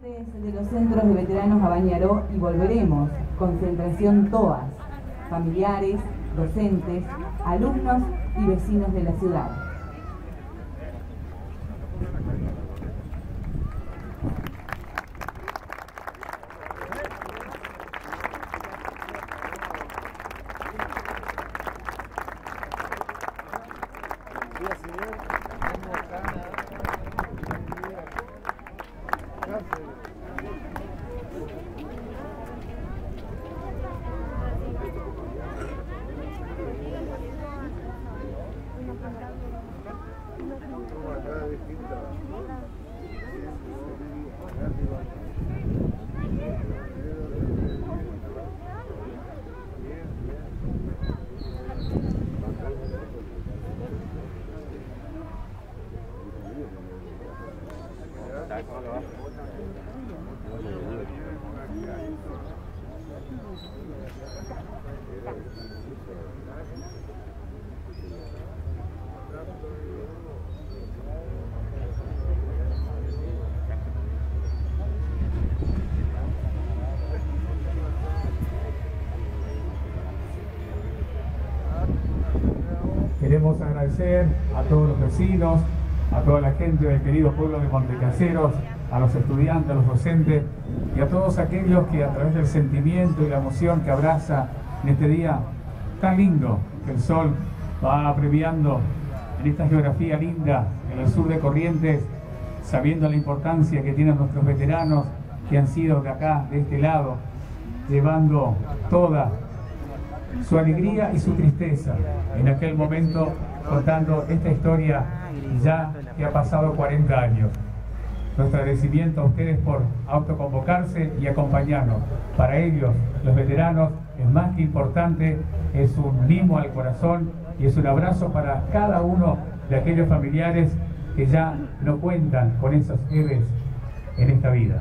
de los centros de veteranos a Bañaró y volveremos. Concentración TOAS, familiares, docentes, alumnos y vecinos de la ciudad. Queremos agradecer a todos los vecinos, a toda la gente del querido pueblo de Montecaseros, a los estudiantes, a los docentes y a todos aquellos que a través del sentimiento y la emoción que abraza en este día tan lindo que el sol va abreviando en esta geografía linda en el sur de Corrientes, sabiendo la importancia que tienen nuestros veteranos que han sido de acá, de este lado, llevando toda su alegría y su tristeza en aquel momento contando esta historia ya que ha pasado 40 años. Nuestro agradecimiento a ustedes por autoconvocarse y acompañarnos. Para ellos, los veteranos, es más que importante, es un mimo al corazón y es un abrazo para cada uno de aquellos familiares que ya no cuentan con esos héroes en esta vida.